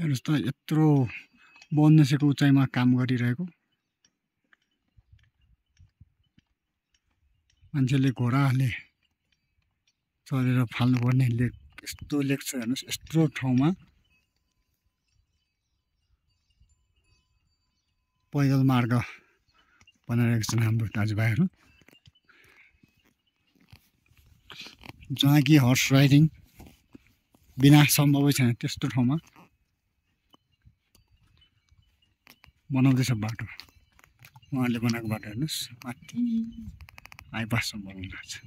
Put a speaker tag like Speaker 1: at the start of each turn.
Speaker 1: हेर्नुहोस् त यत्रो बनसेको उचाइमा काम गरिरहेको। मान्छेले घोडाले चढेर फाल्नुपर्ने लेक यस्तो लेक छ हेर्नुहोस् यत्रो ठाउँमा। पैदल मार्ग बनाइरहेको छन् हाम्रो दाजुभाइहरू। जहाँ कि हर्स राइडिङ बिना सम्भवै छैन त्यस्तो ठाउँमा। बनाउँदैछ बाटो। उहाँहरूले बनाएको बाटो हेर्नुहोस्। माथि आइपाससम्म बनाउनु भएको छ।